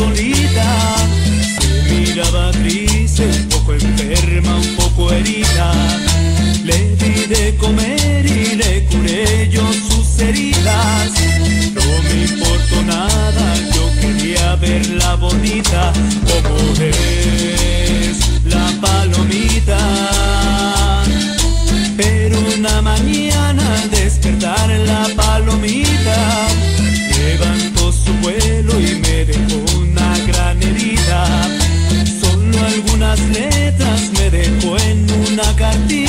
solita, se miraba triste un poco enferma, un poco herida. Le di de comer y le curé yo sus heridas. No me importó nada, yo quería verla bonita. una cartilla.